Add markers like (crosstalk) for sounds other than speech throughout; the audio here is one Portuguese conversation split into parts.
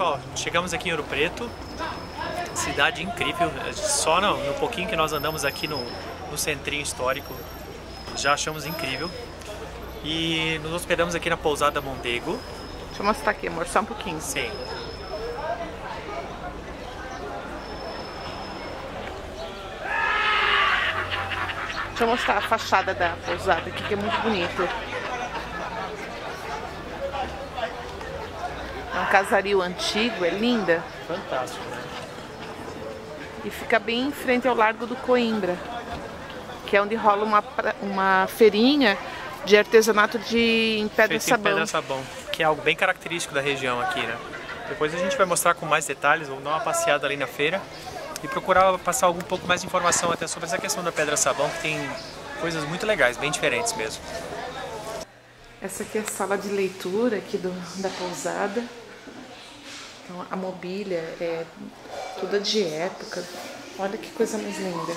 Pessoal, chegamos aqui em Ouro Preto, cidade incrível, só no, no pouquinho que nós andamos aqui no, no centrinho histórico, já achamos incrível. E nos hospedamos aqui na pousada Mondego. Deixa eu mostrar aqui, amor, só um pouquinho. Sim. Deixa eu mostrar a fachada da pousada aqui, que é muito bonito. É um casario antigo, é linda. Fantástico, né? E fica bem em frente ao Largo do Coimbra, que é onde rola uma, uma feirinha de artesanato de em pedra Feito sabão. em pedra sabão, que é algo bem característico da região aqui, né? Depois a gente vai mostrar com mais detalhes, vamos dar uma passeada ali na feira e procurar passar algum pouco mais de informação até sobre essa questão da pedra sabão, que tem coisas muito legais, bem diferentes mesmo. Essa aqui é a sala de leitura aqui do, da pousada. Então, a mobília é toda de época. Olha que coisa mais linda.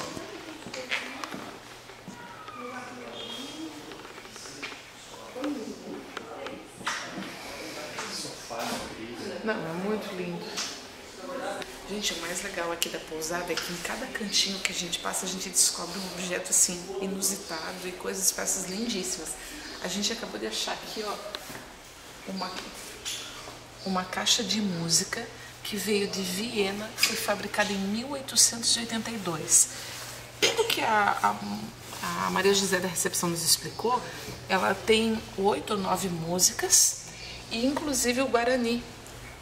Não, é muito lindo. Gente, o mais legal aqui da pousada é que em cada cantinho que a gente passa, a gente descobre um objeto assim inusitado e coisas, peças lindíssimas. A gente acabou de achar aqui, ó, uma, uma caixa de música que veio de Viena, foi fabricada em 1882. Pelo que a, a, a Maria José da recepção nos explicou, ela tem oito ou nove músicas e inclusive o Guarani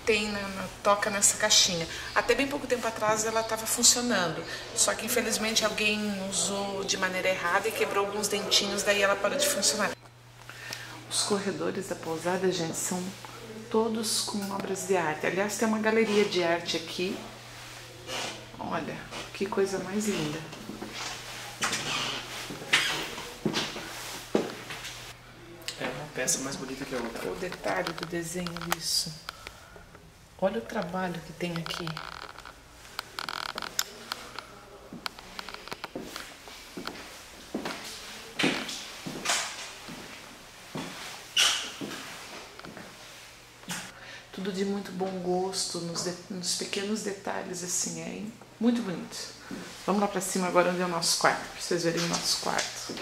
tem na, na, toca nessa caixinha. Até bem pouco tempo atrás ela estava funcionando, só que infelizmente alguém usou de maneira errada e quebrou alguns dentinhos, daí ela parou de funcionar. Os corredores da pousada, gente, são todos com obras de arte. Aliás, tem uma galeria de arte aqui. Olha, que coisa mais linda. É uma peça mais bonita que a outra. O detalhe do desenho disso. Olha o trabalho que tem aqui. Tudo de muito bom gosto, nos, de, nos pequenos detalhes, assim, é muito bonito. Vamos lá pra cima agora onde é o nosso quarto, pra vocês verem o nosso quarto.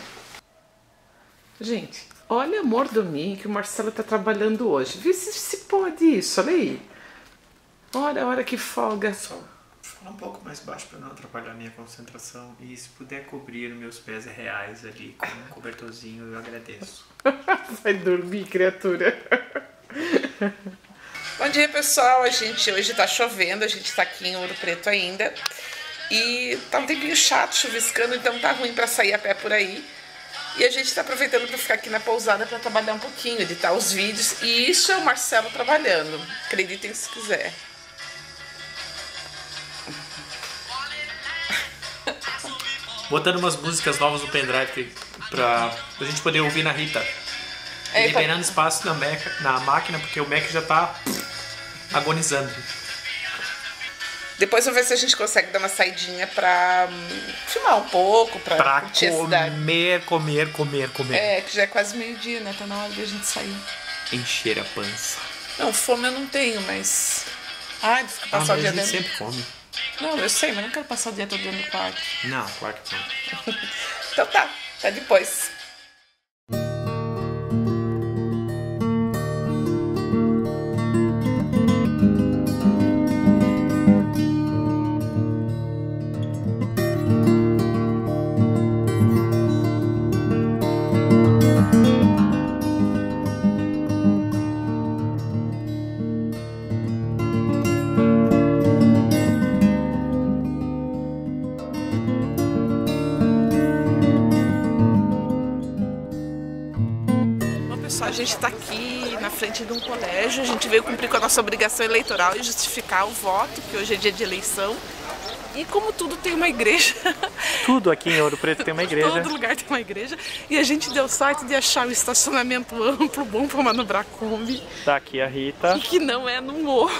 Gente, olha a mordomia que o Marcelo tá trabalhando hoje. Vê se, se pode isso, olha aí. Olha, olha que folga. Só falar um pouco mais baixo para não atrapalhar a minha concentração. E se puder cobrir meus pés reais ali com um cobertorzinho, eu agradeço. (laughs) Vai dormir, criatura. Bom dia, pessoal. A gente hoje tá chovendo, a gente tá aqui em Ouro Preto ainda. E tá um tempinho chato, chuviscando, então tá ruim para sair a pé por aí. E a gente está aproveitando para ficar aqui na pousada para trabalhar um pouquinho, editar os vídeos. E isso é o Marcelo trabalhando. Acreditem se quiser. (laughs) Botando umas músicas novas no pendrive pra, pra gente poder ouvir na Rita. E liberando espaço na, Mac, na máquina, porque o Mac já tá agonizando. Depois vamos ver se a gente consegue dar uma saidinha pra hum, filmar um pouco, pra, pra comer, comer, comer, comer. É, que já é quase meio-dia, né? Tá na hora de a gente sair. Encher a pança. Não, fome eu não tenho, mas. Ai, fica passar ah, o dia a gente dentro. sempre come. Não, eu sei, mas não quero passar o dia todo dentro do quarto. Não, que não. (laughs) então tá, até depois. A gente está aqui na frente de um colégio, a gente veio cumprir com a nossa obrigação eleitoral e justificar o voto, que hoje é dia de eleição. E como tudo tem uma igreja. (laughs) Tudo aqui em Ouro Preto tem uma (laughs) igreja. Todo lugar tem uma igreja. E a gente deu sorte de achar um estacionamento (laughs) amplo, bom para manobrar Kombi. Tá aqui a Rita. E que não é no morro.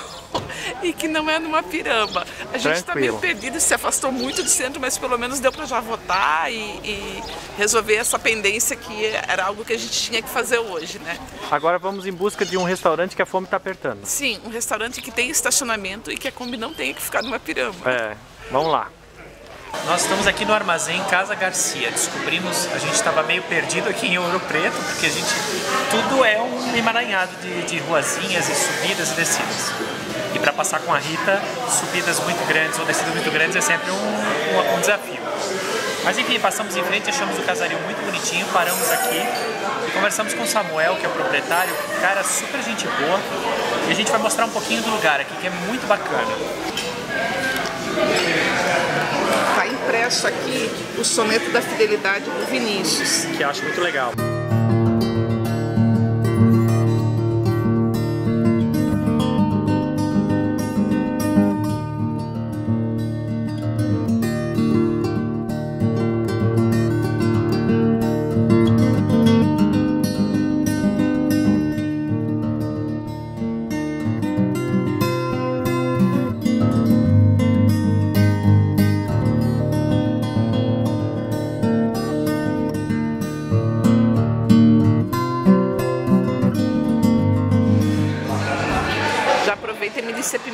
(laughs) e que não é numa pirama. A gente está meio perdido se afastou muito do centro, mas pelo menos deu para já votar e, e, resolver essa pendência que era algo que a gente tinha que fazer hoje, né? Agora vamos em busca de um restaurante que a fome está apertando. Sim, um restaurante que tem estacionamento e que a Kombi não tenha que ficar numa pirama. É, vamos lá. Nós estamos aqui no armazém Casa Garcia. Descobrimos, a gente estava meio perdido aqui em Ouro Preto, porque a gente tudo é um emaranhado de, de ruazinhas e subidas e descidas. E para passar com a Rita, subidas muito grandes ou descidas muito grandes é sempre um, um, um desafio. Mas enfim, passamos em frente, achamos o casario muito bonitinho, paramos aqui e conversamos com o Samuel, que é o proprietário, cara super gente boa, e a gente vai mostrar um pouquinho do lugar aqui, que é muito bacana impresso aqui o soneto da fidelidade do Vinícius. Que eu acho muito legal.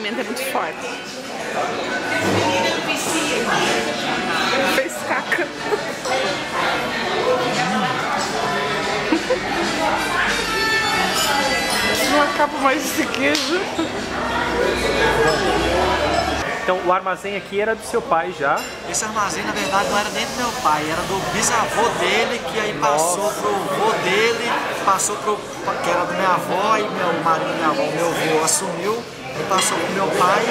É muito forte. Fez caca. Não acabo mais esse queijo. Então o armazém aqui era do seu pai já? Esse armazém na verdade não era nem do meu pai, era do bisavô dele, que aí passou Nossa. pro avô dele, passou pro que era do minha avó e meu marido, minha avó, meu avô assumiu e passou pro meu pai.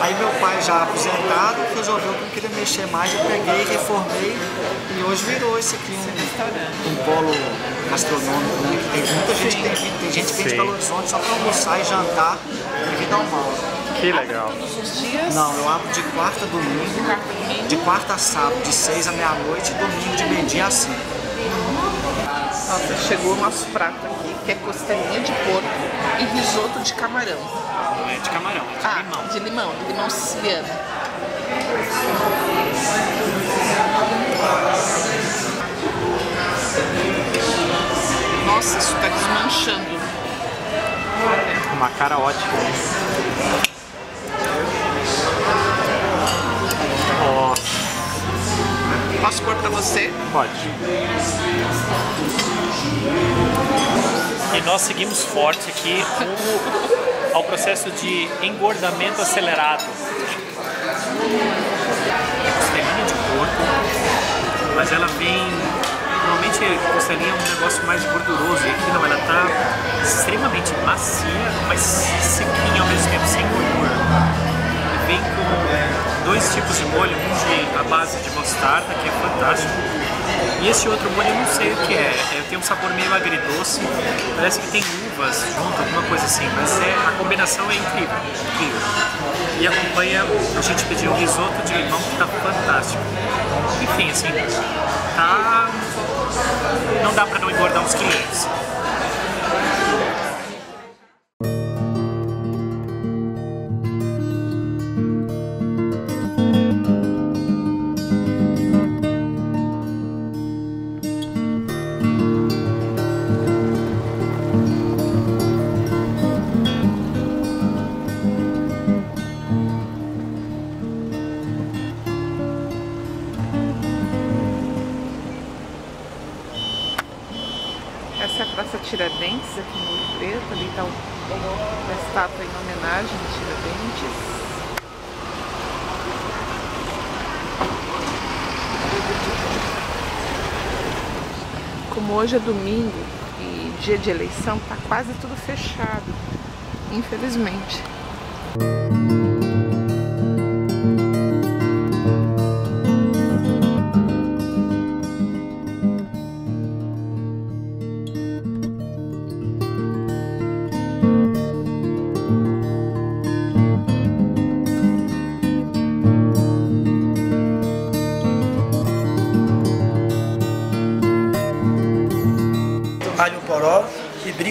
Aí meu pai já aposentado resolveu que não queria mexer mais, eu peguei, reformei e hoje virou esse aqui um, um polo gastronômico, né? Tem muita gente que tem, tem gente que vem de Belo Horizonte só para almoçar e jantar e vir dar um mal. Que legal. Todos os dias? Não, eu abro de quarta a domingo, de quarta a sábado, de seis à meia-noite e domingo de meio-dia a cinco. Nossa, chegou o nosso prato aqui, que é costelinha de porco de camarão. Não é de camarão, é de ah, limão. de limão, de limão siciliano. Nossa, isso tá desmanchando. Uma cara ótima. Nossa. Posso pôr pra você? Pode. E nós seguimos forte aqui rumo ao processo de engordamento acelerado. É costelinha de porco, mas ela vem. Normalmente costelinha é um negócio mais gorduroso e aqui não, ela tá extremamente macia, mas sequinha ao mesmo tempo, sem gordura. E vem com dois tipos de molho, um de a base de mostarda, que é fantástico, e esse outro molho eu não sei o que é, é tem um sabor meio agridoce, parece que tem uvas junto, alguma coisa assim, mas é, a combinação é incrível, incrível. E acompanha, a gente pediu um risoto de limão que tá fantástico. Enfim, assim, tá... não dá pra não engordar uns clientes. Essa é a Praça Tiradentes, aqui no Rio Preto. Ali está a estátua em homenagem a Tiradentes. Como hoje é domingo e dia de eleição, está quase tudo fechado, infelizmente.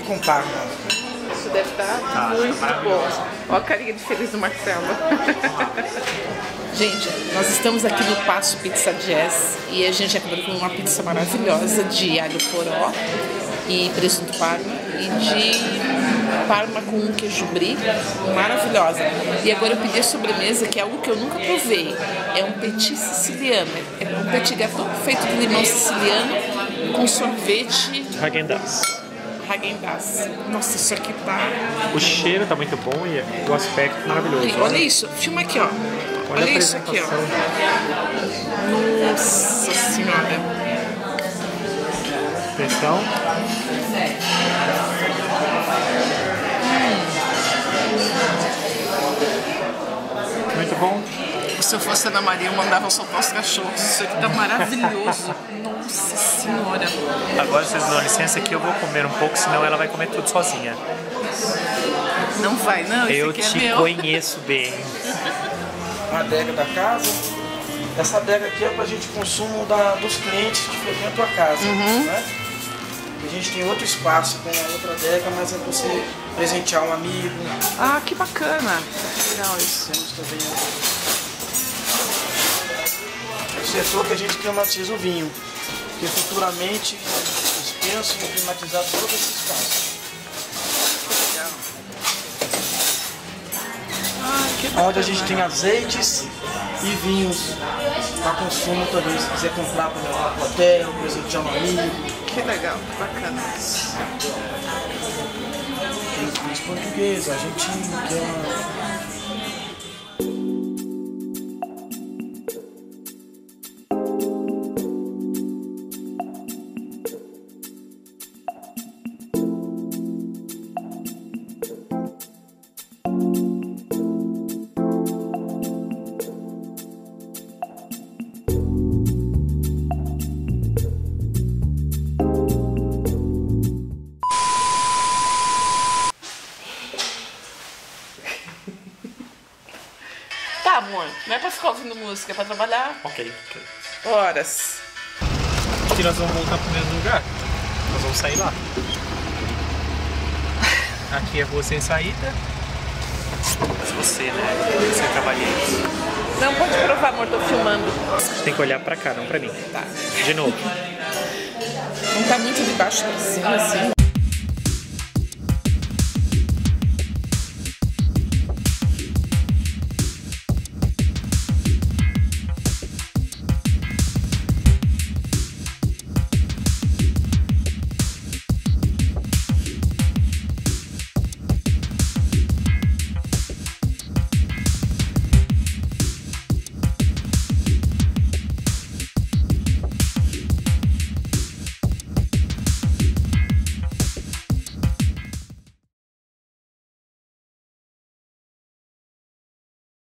Com parma. deve estar Tá, muito maravilhoso. bom. Olha a carinha de feliz do Marcelo. (laughs) gente, nós estamos aqui no Passo Pizza Jazz e a gente acabou com uma pizza maravilhosa de alho poró e presunto parma e de parma com queijo brie, maravilhosa. E agora eu pedi a sobremesa, que é algo que eu nunca provei. É um petit siciliano. É um petit gâteau feito de limão siciliano com sorvete Häagen-Dazs. Häagen-Dazs. Nossa, isso aqui tá... O cheiro tá muito bom e o aspecto maravilhoso. Olha, olha isso, filma aqui, ó. Olha, a isso aqui, ó. Nossa senhora. Atenção. Muito bom. Se eu fosse Ana Maria, eu mandava soltar os cachorros. Isso aqui tá maravilhoso. Nossa senhora. Agora vocês dão licença que eu vou comer um pouco, senão ela vai comer tudo sozinha. Não vai, não. Eu aqui te é meu. conheço bem. a adega da casa. Essa adega aqui é para gente consumo da, dos clientes que frequentam a casa. Né? E a gente tem outro espaço com a outra adega, mas é para você presentear um amigo. Ah, que bacana. Legal isso. Temos também setor que a gente climatiza o vinho. Que futuramente eles pensam em climatizar todo esse espaço. Onde a gente tem azeites e vinhos para consumo também. Se quiser comprar para levar para o hotel, presentear um amigo. Que legal, bacana. Tem vinhos portugueses, argentinos, que é uma... pra ficar ouvindo música, é pra trabalhar Ok, ok. horas. Aqui nós vamos voltar pro mesmo lugar. Nós vamos sair lá. Aqui é rua sem saída. Mas você, né? Você é cavalheiro. Não, pode provar, amor, tô filmando. Você tem que olhar pra cá, não pra mim. Tá. De novo. Não tá muito de baixo pra cima, assim.